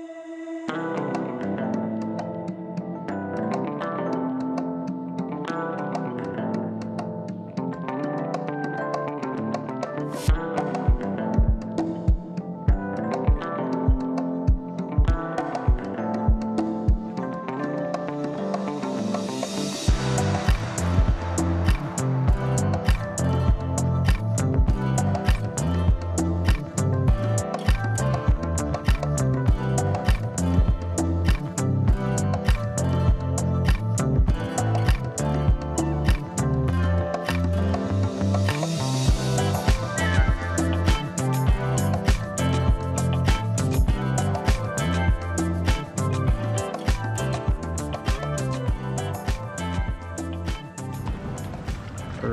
All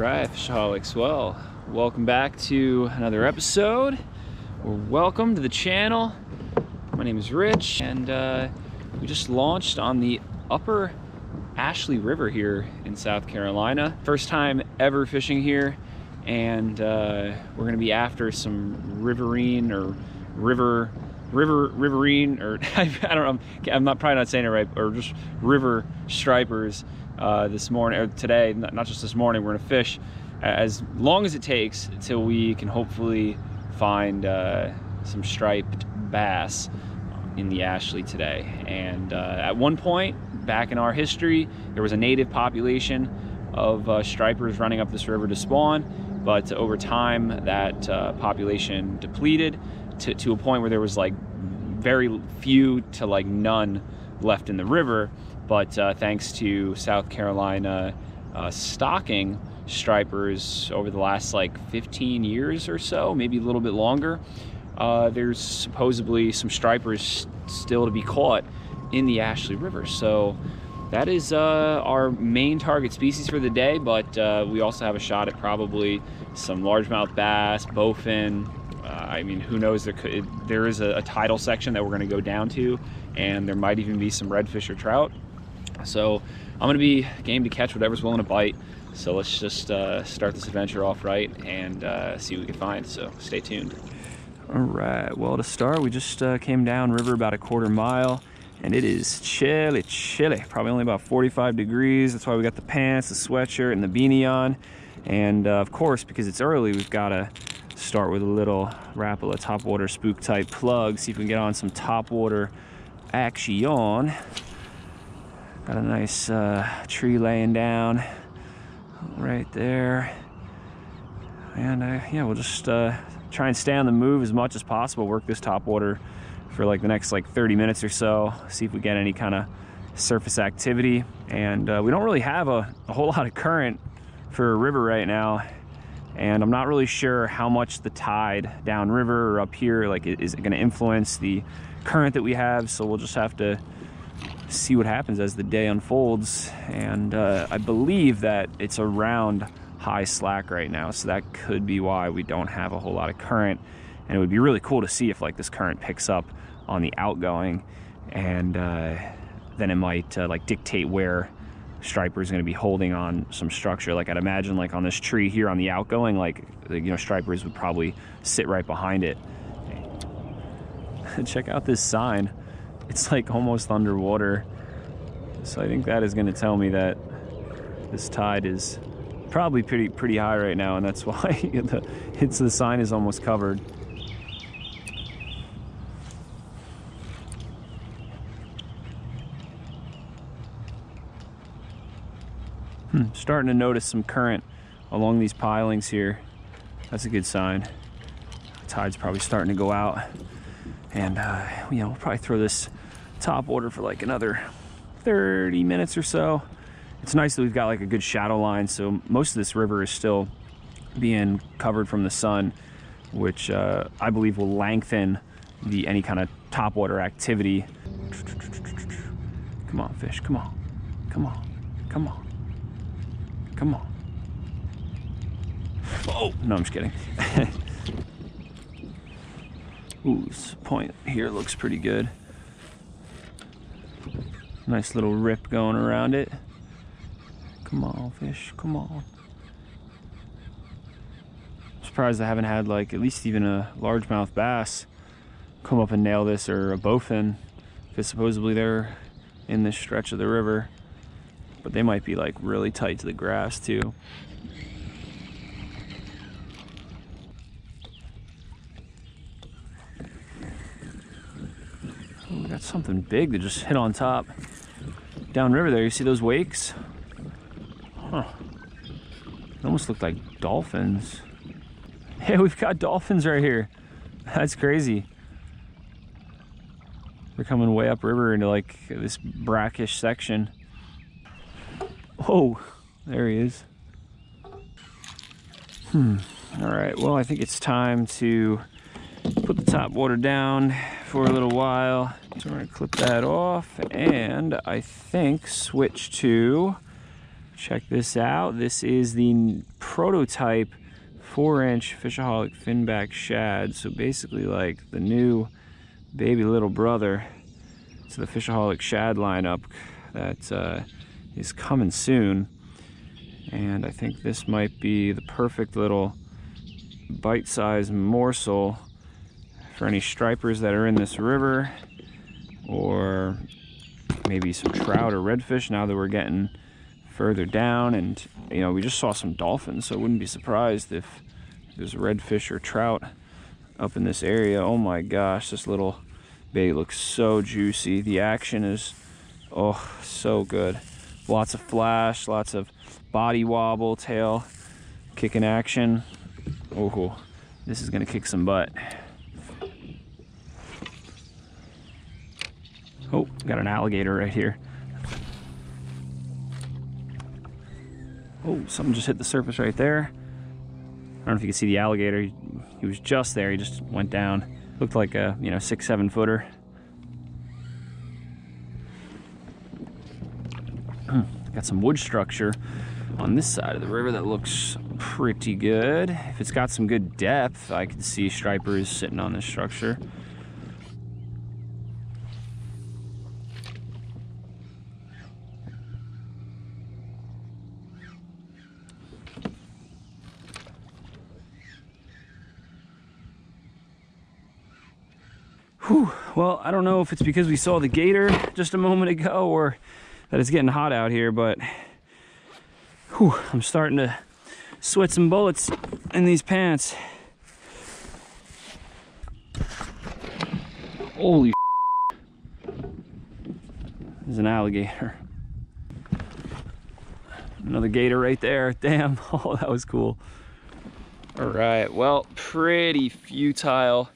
right, Fishaholics. Well, welcome back to another episode. Or welcome to the channel. My name is Rich, and uh, we just launched on the upper Ashley River here in South Carolina. First time ever fishing here, and uh, we're gonna be after some riverine or river river riverine or I don't know I'm not probably not saying it right or just river stripers uh, this morning or today not just this morning we're gonna fish as long as it takes until we can hopefully find uh, some striped bass in the Ashley today and uh, at one point back in our history there was a native population of uh, stripers running up this river to spawn but over time that uh, population depleted to, to a point where there was like very few to like none left in the river. But uh, thanks to South Carolina uh, stocking stripers over the last like 15 years or so, maybe a little bit longer, uh, there's supposedly some stripers still to be caught in the Ashley River. So that is uh, our main target species for the day, but uh, we also have a shot at probably some largemouth bass, bowfin, uh, I mean, who knows? There, could, there is a, a tidal section that we're going to go down to, and there might even be some redfish or trout. So I'm going to be game to catch whatever's willing to bite. So let's just uh, start this adventure off right and uh, see what we can find. So stay tuned. All right. Well, to start, we just uh, came down river about a quarter mile, and it is chilly, chilly. Probably only about 45 degrees. That's why we got the pants, the sweatshirt, and the beanie on. And uh, of course, because it's early, we've got to start with a little Rapala top water spook type plug. See if we can get on some top water action. Got a nice uh, tree laying down right there. And uh, yeah, we'll just uh, try and stay on the move as much as possible. Work this top water for like the next like 30 minutes or so. See if we get any kind of surface activity. And uh, we don't really have a, a whole lot of current for a river right now and I'm not really sure how much the tide downriver or up here like is going to influence the current that we have so we'll just have to see what happens as the day unfolds. And uh, I believe that it's around high slack right now so that could be why we don't have a whole lot of current. And it would be really cool to see if like this current picks up on the outgoing. And uh, then it might uh, like dictate where striper is going to be holding on some structure. Like i'd imagine like on this tree here on the outgoing like you know stripers would probably sit right behind it. Check out this sign it's like almost underwater so i think that is going to tell me that this tide is probably pretty pretty high right now and that's why the it's the sign is almost covered Hmm, starting to notice some current along these pilings here. That's a good sign. The tide's probably starting to go out. And, uh, you know, we'll probably throw this top water for like another 30 minutes or so. It's nice that we've got like a good shadow line, so most of this river is still being covered from the sun, which uh, I believe will lengthen the any kind of top water activity. Come on, fish, come on, come on, come on. Come on. Oh, no, I'm just kidding. Ooh, this point here looks pretty good. Nice little rip going around it. Come on, fish, come on. I'm surprised I haven't had like at least even a largemouth bass come up and nail this or a bowfin because supposedly they're in this stretch of the river. But they might be like really tight to the grass too. Got something big that just hit on top. Downriver there, you see those wakes? Huh. It almost looked like dolphins. Hey, we've got dolphins right here. That's crazy. They're coming way upriver into like this brackish section. Oh, there he is. Hmm. All right, well, I think it's time to put the top water down for a little while. So we're gonna clip that off and I think switch to, check this out. This is the prototype four inch Fishaholic finback shad. So basically like the new baby little brother to the Fishaholic shad lineup that uh, is coming soon. And I think this might be the perfect little bite-sized morsel for any stripers that are in this river or maybe some trout or redfish now that we're getting further down. And you know we just saw some dolphins so I wouldn't be surprised if there's redfish or trout up in this area. Oh my gosh this little bait looks so juicy. The action is oh so good. Lots of flash lots of body wobble tail kicking action. Oh this is gonna kick some butt Oh, got an alligator right here. Oh, something just hit the surface right there. I don't know if you can see the alligator. He, he was just there. He just went down. Looked like a, you know, six, seven footer. Hmm, got some wood structure on this side of the river that looks pretty good. If it's got some good depth, I can see stripers sitting on this structure. Whew. Well, I don't know if it's because we saw the gator just a moment ago or that it's getting hot out here, but whew, I'm starting to sweat some bullets in these pants. Holy There's an alligator. Another gator right there. Damn. Oh, that was cool. All right. Well, pretty futile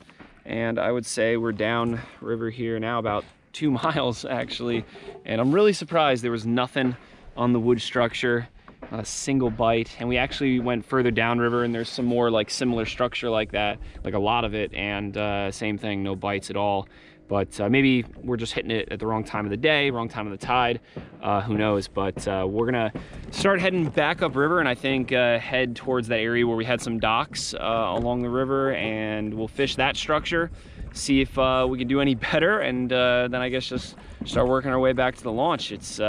and I would say we're down river here now about two miles actually. And I'm really surprised there was nothing on the wood structure not a single bite. And we actually went further downriver and there's some more like similar structure like that like a lot of it. And uh, same thing no bites at all but uh, maybe we're just hitting it at the wrong time of the day, wrong time of the tide, uh, who knows. But uh, we're gonna start heading back up river and I think uh, head towards that area where we had some docks uh, along the river and we'll fish that structure, see if uh, we can do any better and then I guess just start working our way back to the launch. It's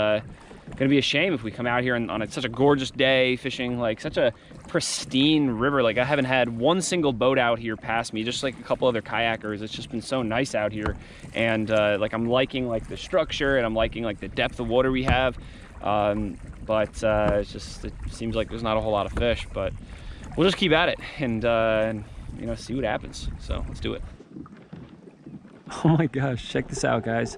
gonna be a shame if we come out here on, on a, such a gorgeous day fishing like such a pristine river. Like i haven't had one single boat out here past me just like a couple other kayakers. It's just been so nice out here. And uh, like i'm liking like the structure and i'm liking like the depth of water we have. Um, but uh, it's just it seems like there's not a whole lot of fish but we'll just keep at it and, uh, and you know see what happens. So let's do it. Oh my gosh check this out guys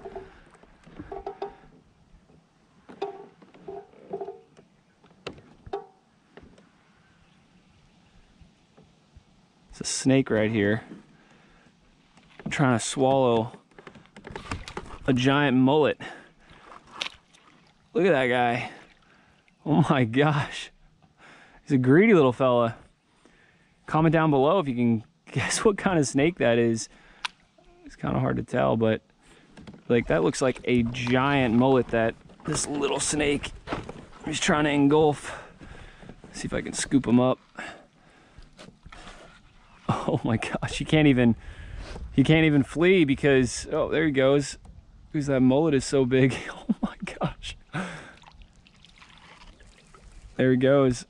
snake right here. Trying to swallow a giant mullet. Look at that guy. Oh my gosh. He's a greedy little fella. Comment down below if you can guess what kind of snake that is. It's kind of hard to tell, but like that looks like a giant mullet that this little snake is trying to engulf. See if I can scoop him up. Oh my gosh, he can't even, he can't even flee because, oh, there he goes. Because that mullet is so big. Oh my gosh. There he goes.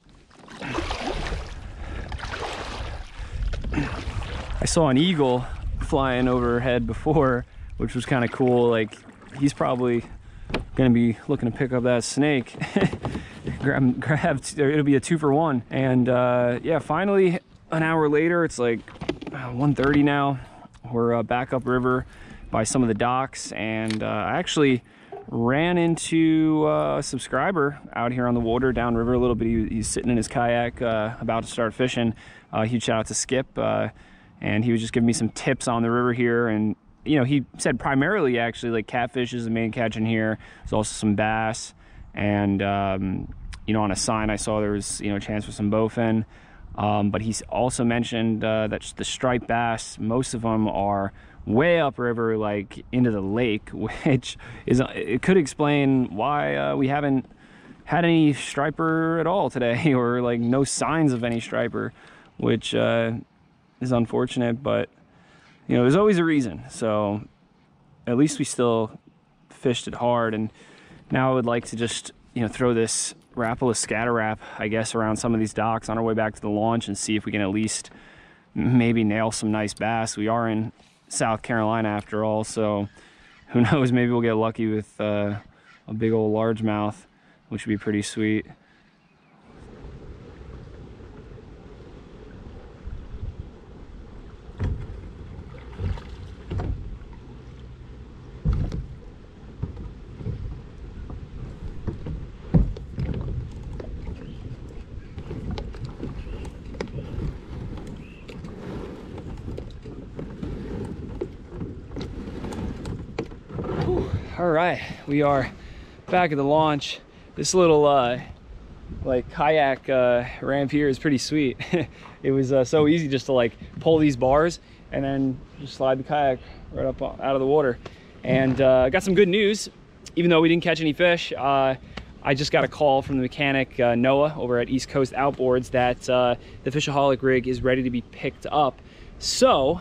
I saw an eagle flying overhead before, which was kind of cool. Like he's probably gonna be looking to pick up that snake. grab, grab, it'll be a two for one. And uh, yeah, finally, an hour later, it's like 1.30 now. We're uh, back upriver by some of the docks, and uh, I actually ran into uh, a subscriber out here on the water downriver a little bit. He, he's sitting in his kayak uh, about to start fishing. Uh, huge shout out to Skip. Uh, and he was just giving me some tips on the river here. And, you know, he said primarily actually like catfish is the main catch in here. There's also some bass. And, um, you know, on a sign I saw there was, you know, a chance for some bowfin. Um, but he's also mentioned uh, that the striped bass, most of them are way upriver, like into the lake, which is it could explain why uh, we haven't had any striper at all today, or like no signs of any striper, which uh, is unfortunate. But you know, there's always a reason. So at least we still fished it hard, and now I would like to just you know throw this Rapala Scatter Rap, I guess, around some of these docks on our way back to the launch and see if we can at least maybe nail some nice bass. We are in South Carolina after all, so who knows, maybe we'll get lucky with uh, a big old largemouth, which would be pretty sweet. all right we are back at the launch. This little uh like kayak uh ramp here is pretty sweet. It was uh, so easy just to like pull these bars and then just slide the kayak right up out of the water. And uh got some good news. Even though we didn't catch any fish uh I just got a call from the mechanic uh, Noah over at East Coast Outboards that uh, the Fishaholic rig is ready to be picked up. So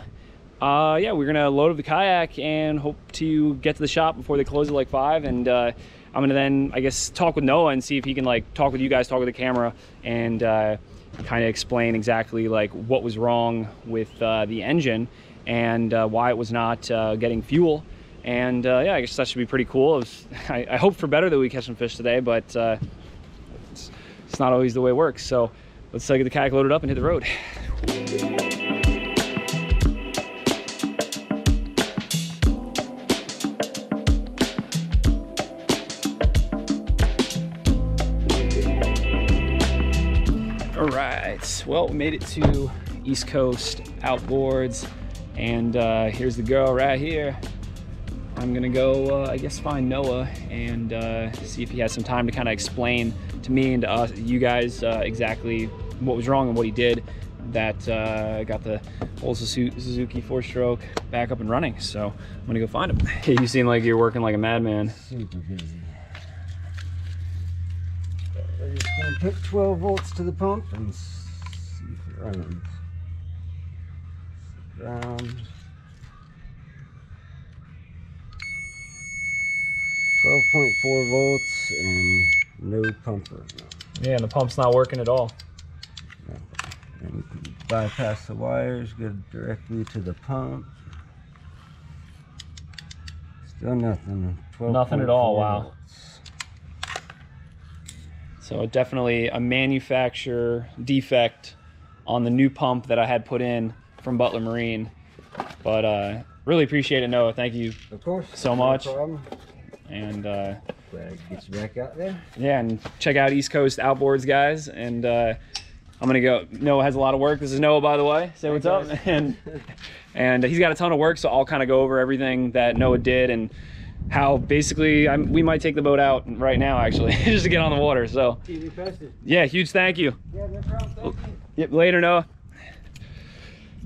uh, yeah, we're gonna load up the kayak and hope to get to the shop before they close at like five. And uh, I'm gonna then, I guess, talk with Noah and see if he can like talk with you guys, talk with the camera, and uh, kind of explain exactly like what was wrong with uh, the engine and uh, why it was not uh, getting fuel. And yeah, I guess that should be pretty cool. Was, I, I, hope for better that we catch some fish today, but it's, it's, not always the way it works. So let's get the kayak loaded up and hit the road. well, we made it to East Coast Outboards, and uh, here's the girl right here. I'm gonna go, uh, I guess, find Noah and uh, see if he has some time to kind of explain to me and to us, you guys, uh, exactly what was wrong and what he did that uh, got the old Suzuki four-stroke back up and running. So I'm gonna go find him. you seem like you're working like a madman. Super busy. I'm just gonna put 12 volts to the pump and runs. Ground. 12.4 volts and no pumper. Yeah, and the pump's not working at all. And bypass the wires, go directly to the pump. Still nothing. Nothing at all, wow. So definitely a manufacturer defect on the new pump that I had put in from Butler Marine. But uh, really appreciate it, Noah. Thank you of course, so much. and uh, glad to get you back out there. Yeah, and check out East Coast Outboards, guys. And uh, I'm gonna go. Noah has a lot of work. This is Noah, by the way. Say what's up. And and he's got a ton of work, so I'll kind of go over everything that Noah did and how basically I'm, we might take the boat out right now actually just to get on the water so yeah huge thank you yeah no problem thank you Yep, later, Noah.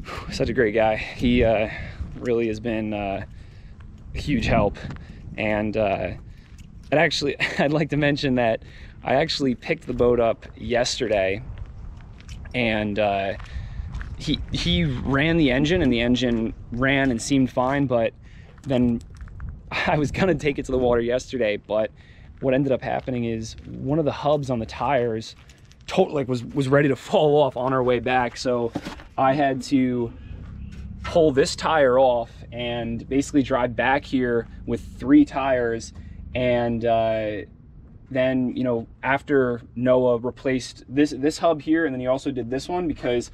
Such a great guy. He uh, really has been uh, a huge help. And uh, I'd actually, I'd like to mention that I actually picked the boat up yesterday and uh, he, he ran the engine and the engine ran and seemed fine, but then I was gonna take it to the water yesterday, but what ended up happening is one of the hubs on the tires totally like was was ready to fall off on our way back. So i had to pull this tire off and basically drive back here with three tires. And uh, then you know after Noah replaced this this hub here and then he also did this one because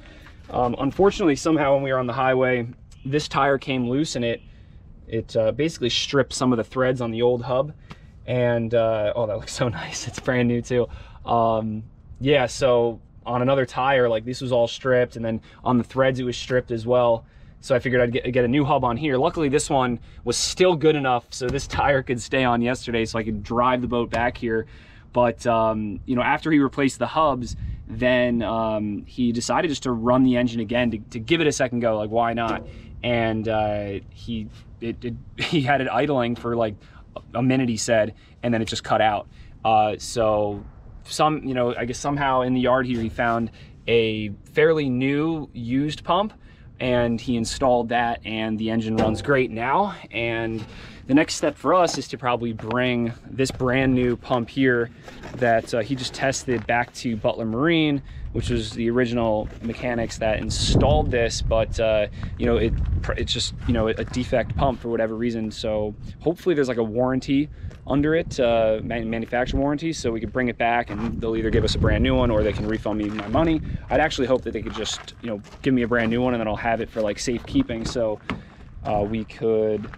um, unfortunately somehow when we were on the highway this tire came loose and it it uh, basically stripped some of the threads on the old hub. And uh, oh that looks so nice. It's brand new too. Um, yeah so on another tire like this was all stripped and then on the threads it was stripped as well so I figured I'd get, get, a new hub on here. Luckily, this one was still good enough so this tire could stay on yesterday so I could drive the boat back here. But, um, you know, after he replaced the hubs, then um, he decided just to run the engine again to, to, give it a second go. Like, why not? And uh, he, it, it, he had it idling for like a minute, he said, and then it just cut out. Uh, so some, you know, I guess somehow in the yard here, he found a fairly new used pump and he installed that and the engine runs great now. And the next step for us is to probably bring this brand new pump here that uh, he just tested back to Butler Marine, which was the original mechanics that installed this, but uh, you know, it, it's just, you know, a defect pump for whatever reason. So hopefully there's like a warranty under it, uh, manufacturer warranty, so we could bring it back and they'll either give us a brand new one or they can refund me my money. I'd actually hope that they could just, you know, give me a brand new one and then I'll have it for like safekeeping so uh, we could,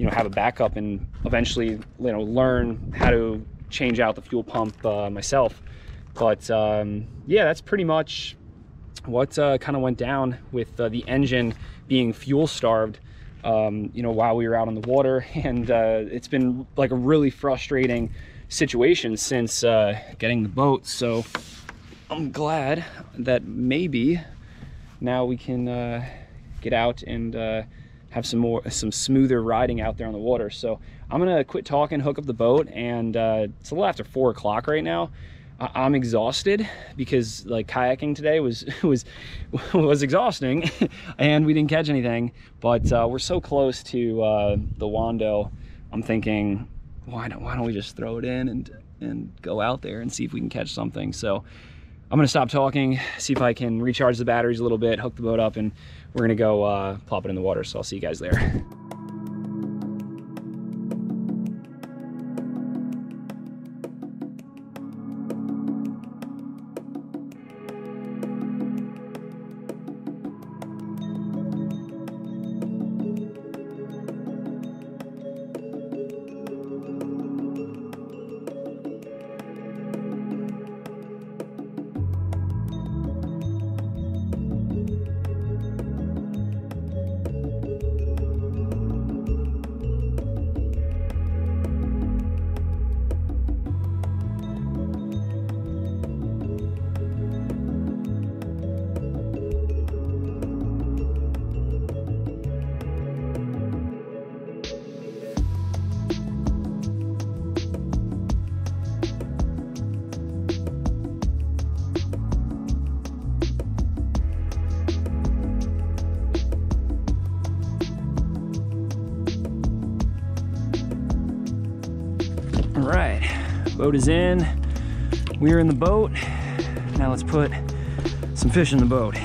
you know, have a backup and eventually, you know, learn how to change out the fuel pump uh, myself. But um, yeah, that's pretty much what uh, kind of went down with uh, the engine being fuel starved um, you know, while we were out on the water. And uh, it's been like a really frustrating situation since uh, getting the boat. So I'm glad that maybe now we can uh, get out and have some more, some smoother riding out there on the water. So I'm gonna quit talking, hook up the boat, and uh, it's a little after four o'clock right now. I'm exhausted because like kayaking today was was was exhausting and we didn't catch anything but uh, we're so close to uh, the Wando I'm thinking why don't why don't we just throw it in and and go out there and see if we can catch something so I'm gonna stop talking see if I can recharge the batteries a little bit hook the boat up and we're gonna go uh, plop it in the water so I'll see you guys there Boat is in. We're in the boat. Now let's put some fish in the boat.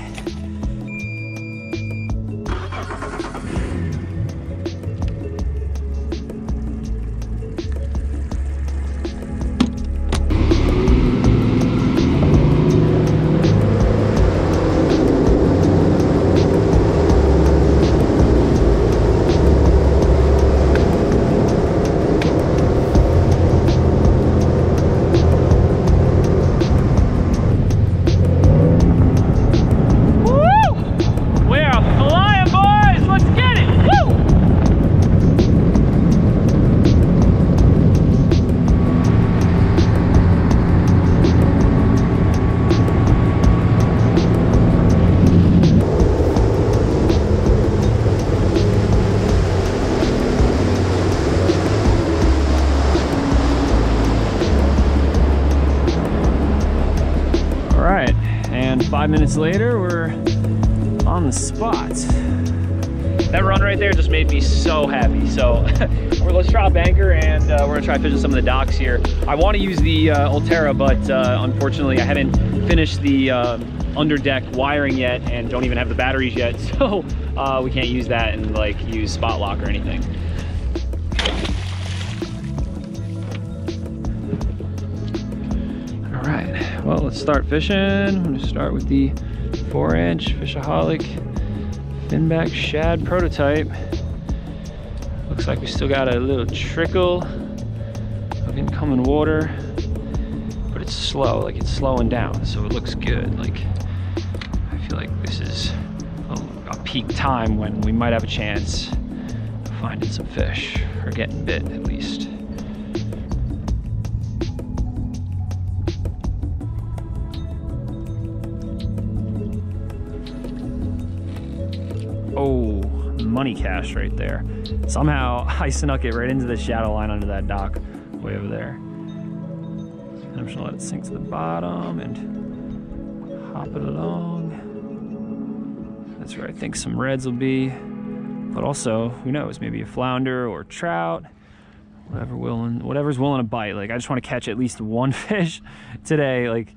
Five minutes later, we're on the spot. That run right there just made me so happy. So we're let's drop anchor and uh, we're gonna try fishing some of the docks here. I wanna use the uh, Ulterra, but uh, unfortunately I haven't finished the, um, under deck wiring yet and don't even have the batteries yet. So uh, we can't use that and like use spot lock or anything. Well, let's start fishing. I'm gonna start with the four inch Fishaholic finback shad prototype. Looks like we still got a little trickle of incoming water, but it's slow, like it's slowing down, so it looks good. Like, I feel like this is a, a peak time when we might have a chance of finding some fish, or getting bit at least. Money cash right there. Somehow I snuck it right into the shadow line under that dock way over there. And I'm just gonna let it sink to the bottom and hop it along. That's where I think some reds will be. But also, who knows, maybe a flounder or trout. Whatever willing, whatever's willing to bite. Like I just want to catch at least one fish today. Like,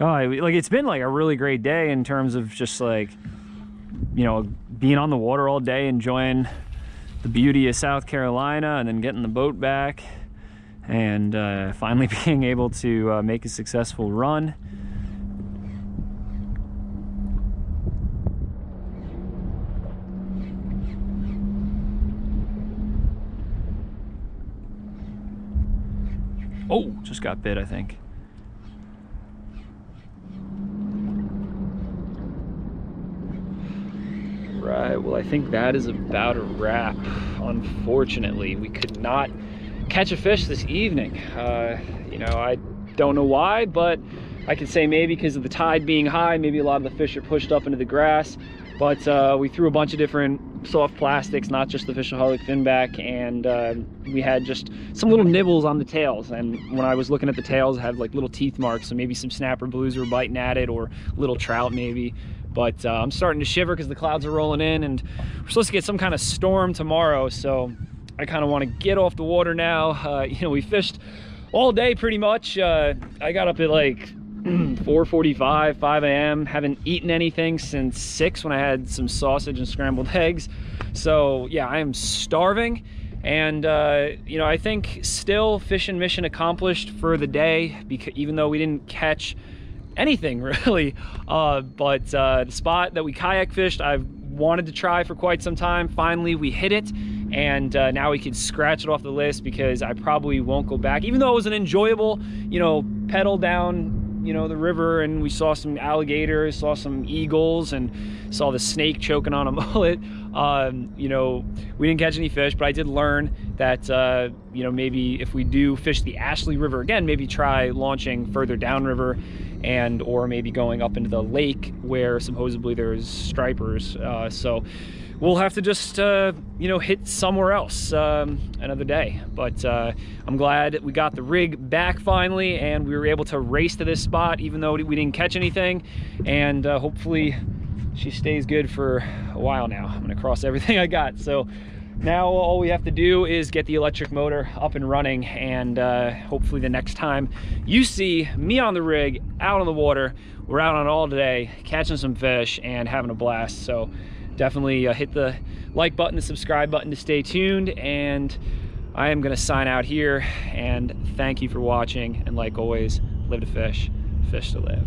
oh, like it's been like a really great day in terms of just like you know, being on the water all day, enjoying the beauty of South Carolina, and then getting the boat back, and uh, finally being able to uh, make a successful run. Oh, just got bit, I think. Well, I think that is about a wrap. Unfortunately, we could not catch a fish this evening. Uh, you know, I don't know why, but I could say maybe because of the tide being high, maybe a lot of the fish are pushed up into the grass. But uh, we threw a bunch of different soft plastics, not just the Fishaholic finback, and uh, we had just some little nibbles on the tails. And when I was looking at the tails, it had like little teeth marks, so maybe some snapper blues were biting at it, or little trout maybe. But uh, I'm starting to shiver because the clouds are rolling in and we're supposed to get some kind of storm tomorrow. So I kind of want to get off the water now. Uh, you know, we fished all day pretty much. Uh, I got up at like 4.45, 5 a.m. Haven't eaten anything since 6 when I had some sausage and scrambled eggs. So yeah, I am starving. And, uh, you know, I think still fishing mission accomplished for the day, because even though we didn't catch anything really. Uh, but uh, the spot that we kayak fished, I've wanted to try for quite some time. Finally, we hit it, and uh, now we can scratch it off the list because I probably won't go back. Even though it was an enjoyable, you know, pedal down you know the river and we saw some alligators saw some eagles and saw the snake choking on a mullet um, you know we didn't catch any fish but i did learn that uh, you know maybe if we do fish the ashley river again maybe try launching further downriver and or maybe going up into the lake where supposedly there's stripers. Uh, so we'll have to just uh, you know hit somewhere else um, another day. But uh, I'm glad we got the rig back finally, and we were able to race to this spot even though we didn't catch anything. And uh, hopefully she stays good for a while now. I'm gonna cross everything I got. So now all we have to do is get the electric motor up and running and uh, hopefully the next time you see me on the rig out on the water we're out on all day catching some fish and having a blast so definitely uh, hit the like button the subscribe button to stay tuned and I am gonna sign out here and thank you for watching and like always live to fish fish to live